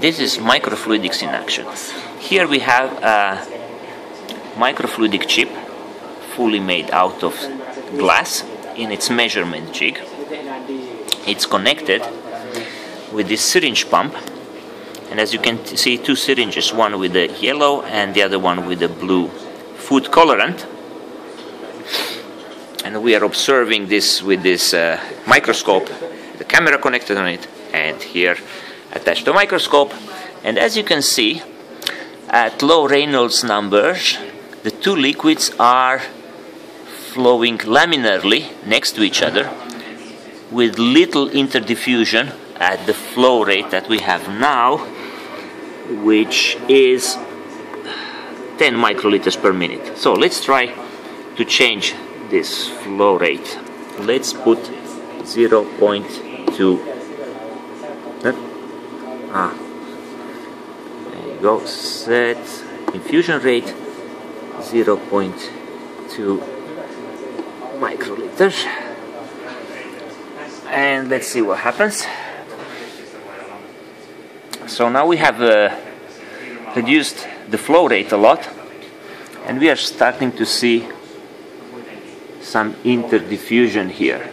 this is microfluidics in action. Here we have a microfluidic chip fully made out of glass in its measurement jig. It's connected with this syringe pump and as you can see two syringes one with the yellow and the other one with the blue food colorant and we are observing this with this uh, microscope the camera connected on it and here attached to microscope. And as you can see at low Reynolds numbers the two liquids are flowing laminarly next to each other with little interdiffusion at the flow rate that we have now which is 10 microliters per minute. So let's try to change this flow rate. Let's put 0.2 ah. There you go. Set infusion rate 0.2 microliters. And let's see what happens. So now we have uh, reduced the flow rate a lot. And we are starting to see some interdiffusion here.